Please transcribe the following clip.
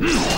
嗯。